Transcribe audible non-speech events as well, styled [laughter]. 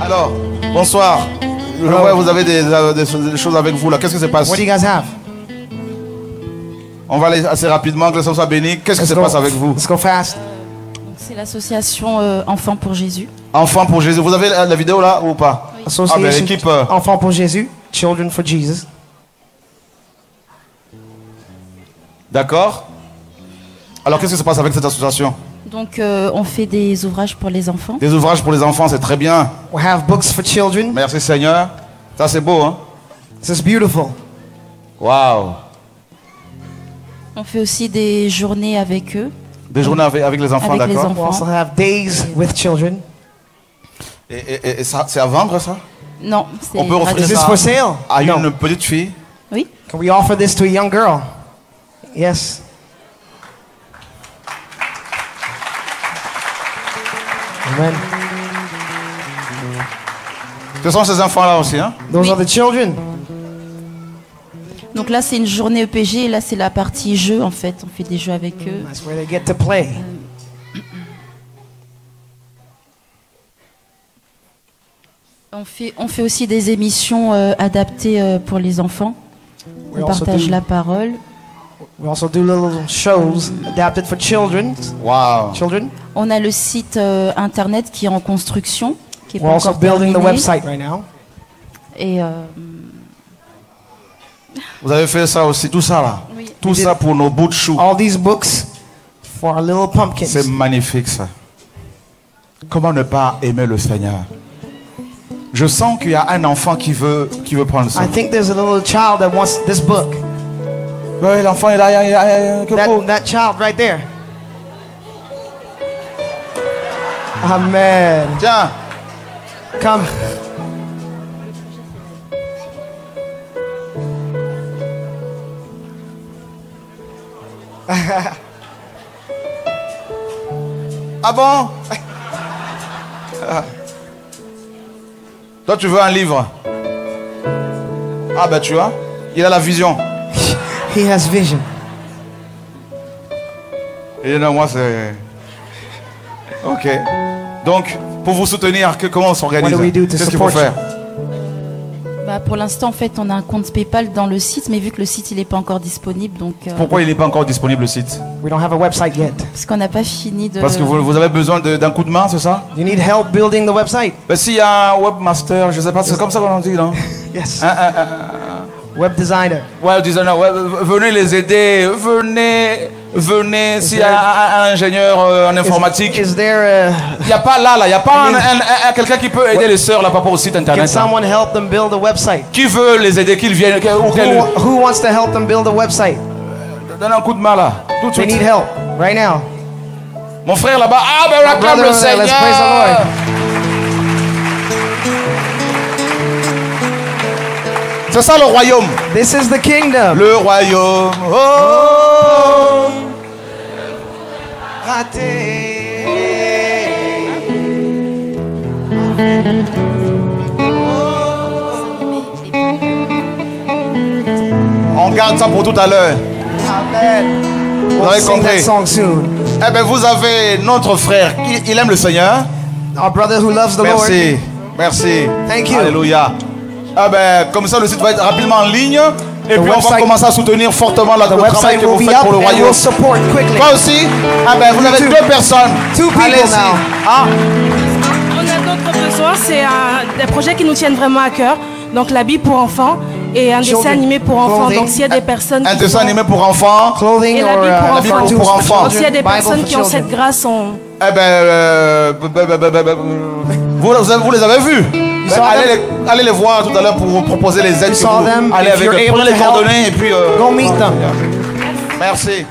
Alors, bonsoir. Je vois que vous avez des, euh, des choses- des choses avec vous là. Qu'est-ce qui se passe? What do you guys have? On va aller assez rapidement, que le Seigneur soit béni. Qu'est-ce qui se passe avec vous? Let's go fast. C'est l'association euh, Enfants pour Jésus. Enfants pour Jésus. Vous avez la, la vidéo là ou pas? Ah ben, Association l'équipe. euh, Enfants pour Jésus, Children for Jesus. D'accord. Alors, qu'est-ce qui se passe avec cette association? Donc euh, on fait des ouvrages pour les enfants. Des ouvrages pour les enfants, c'est très bien. We have books for children. Merci Seigneur. Ça, c'est beau, hein This is beautiful. Waouh. On fait aussi des journées avec eux. Des journées avec, avec les enfants, Avec les d'accord We enfants. also have days with children. Et, et- et- et ça, c'est à vendre, ça? Non, c'est On peut offrir Is gratuit. this ça for sale? à No. une petite fille? Oui. Can we offer this to a young girl? Yes. Amen. Ce sont ces enfants-là aussi, hein Those Oui. are the children. Donc là c'est une journée EPG et là c'est la partie jeu en fait. On fait des jeux avec eux. That's where they get to play. On fait, on fait aussi des émissions euh, adaptées euh, pour les enfants. We On also partage do- la parole. We also do little shows adapted for children. Waouh. Children? On a le site euh, internet qui est en construction, qui est We're pas also encore building the terminé. website right now. Et euh, Vous avez fait ça aussi, tout ça là Oui. Tout ça pour nos bouts de chou. All these books for our little pumpkins. C'est magnifique ça. Comment ne pas aimer le Seigneur Je sens qu'il y a un enfant qui veut, qui veut prendre ça. I think there's a little child that wants this book. Ouais, l'enfant est là, il y a- il y a- il y a- que. That, that child right there. Amen. Tiens, Come. ah bon? Toi tu veux un livre? Ah ben tu vois, il a la vision. He has vision. Et non, moi c'est... Ok. Donc, pour vous soutenir, que, comment on s'organise Qu'est-ce qu'il faut faire bah, pour l'instant en fait on a un compte PayPal dans le site, mais vu que le site il n'est pas encore disponible, donc euh, Pourquoi il n'est pas encore disponible le site We don't have a website yet. parce qu'on n'a pas fini de. Parce que vous, vous avez besoin d'un coup de main, c'est ça You need help building the website? ben, S'il y a un webmaster, je sais pas, c'est comme ça qu'on dit, non [laughs] Yes. Un- un- un- Web designer. Ouais, designer, venez les aider, venez, venez, s'il y a un, ingénieur euh, en informatique. Il n'y a pas là, là, il n'y a pas un- un- un- quelqu'un qui peut aider les sœurs là par rapport au site internet. website? Qui veut les aider, qu'ils viennent, Who, wants to help them build a website? Donne un coup de main là, They need help right now. Mon frère là-bas, ah ben acclame le over there, let's praise the Seigneur. Lord. C'est ça le royaume. This is the kingdom. Le royaume. Oh. On garde ça pour tout à l'heure. Amen. Vous avez compris? Eh bien, vous avez notre frère. Il, il aime le Seigneur. Our brother who loves the Merci. Merci. Thank you. Alléluia. Ah ben, comme ça, le site va être rapidement en ligne. Et The puis, on va commencer à soutenir fortement la, website que vous faites pour le royaume. we'll. Toi aussi Ah ben, vous avez too. deux personnes. Allez-y. Ah, On a d'autres besoins, c'est un- des projets qui nous tiennent vraiment à cœur. Donc l'habit pour enfants et un dessin animé pour enfants. Donc s'il y a des personnes un qui dessin animé pour enfants. Et pour uh, Pour enfants. Donc s'il y a des personnes qui ont cette grâce, on... Eh ben, euh, avez- vous les avez vus Allez, les, allez les voir tout à l'heure pour vous proposer les aides. Allez avec eux, prenez les coordonnées et puis... euh, Go meet them. Merci.